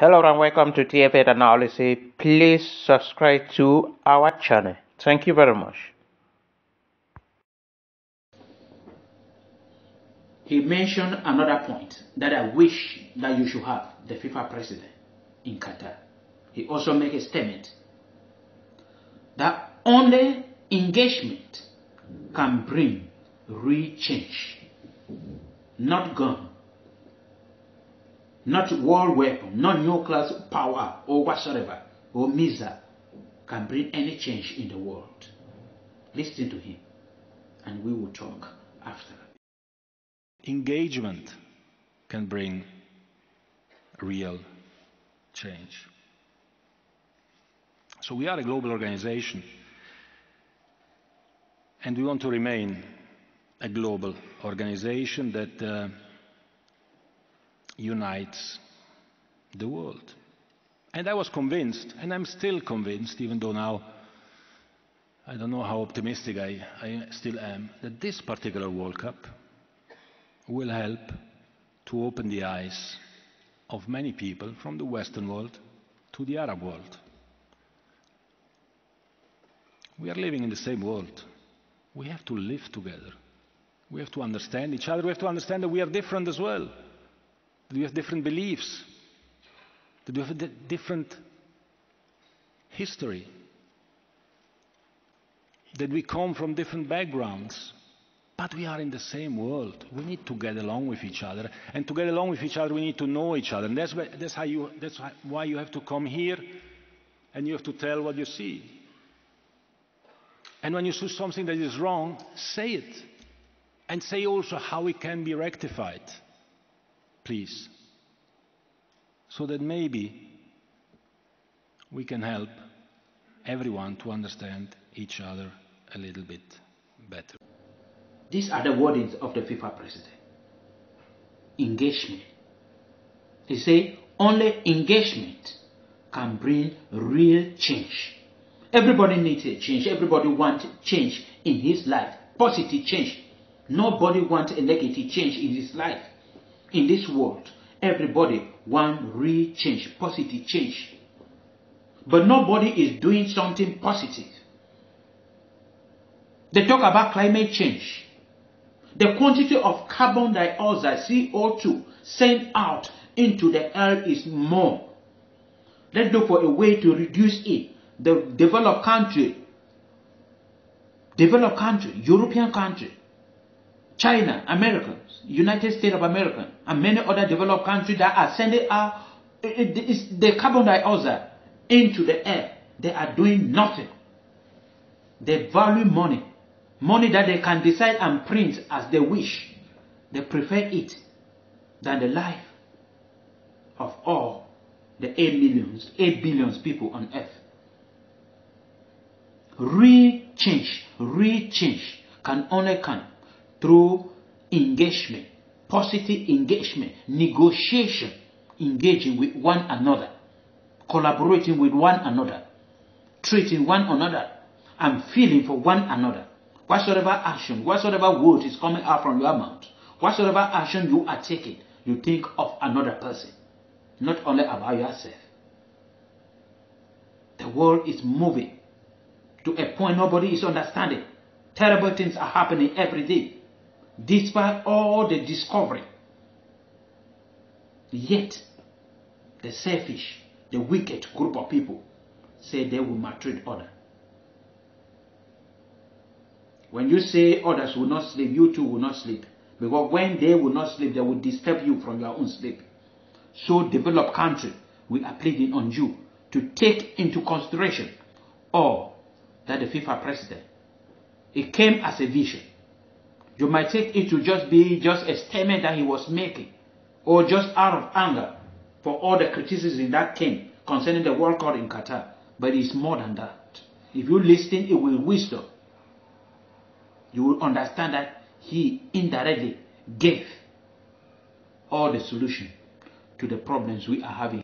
Hello and welcome to TFA Analysis. Please subscribe to our channel. Thank you very much. He mentioned another point that I wish that you should have the FIFA president in Qatar. He also made a statement that only engagement can bring real change, not gun, not war weapon, not nuclear power or whatsoever, or missile can bring any change in the world. Listen to him, and we will talk after. Engagement can bring real change. So we are a global organization, and we want to remain a global organization that uh, unites the world. And I was convinced, and I'm still convinced, even though now I don't know how optimistic I, I still am, that this particular World Cup will help to open the eyes of many people from the Western world to the Arab world. We are living in the same world. We have to live together. We have to understand each other. We have to understand that we are different as well. That we have different beliefs. That we have a different history. That we come from different backgrounds. But we are in the same world. We need to get along with each other. And to get along with each other, we need to know each other. And that's, why, that's, how you, that's why you have to come here and you have to tell what you see. And when you see something that is wrong, say it. And say also how it can be rectified. Please. So that maybe we can help everyone to understand each other a little bit better. These are the wordings of the FIFA president. Engagement. He say only engagement can bring real change. Everybody needs a change. Everybody wants change in his life. Positive change. Nobody wants a negative change in his life. In this world, everybody wants real change, positive change. But nobody is doing something positive. They talk about climate change. The quantity of carbon dioxide, CO2, sent out into the air is more. Let's look for a way to reduce it. The developed country, developed country, European country, China, Americans, United States of America, and many other developed countries that are sending out the carbon dioxide into the air. They are doing nothing. They value money money that they can decide and print as they wish, they prefer it than the life of all the 8 millions, 8 billions people on earth. Real change, real change can only come through engagement, positive engagement, negotiation, engaging with one another, collaborating with one another, treating one another, and feeling for one another. Whatsoever action, whatsoever word is coming out from your mouth, whatsoever action you are taking, you think of another person, not only about yourself. The world is moving to a point nobody is understanding. Terrible things are happening every day, despite all the discovery. Yet, the selfish, the wicked group of people say they will maltreat others. When you say others will not sleep, you too will not sleep. Because when they will not sleep, they will disturb you from your own sleep. So developed country, we are pleading on you to take into consideration all that the FIFA president, it came as a vision. You might take it to just be just a statement that he was making, or just out of anger for all the criticism that came concerning the World Cup in Qatar. But it's more than that. If you listen, it will wisdom you will understand that he indirectly gave all the solution to the problems we are having.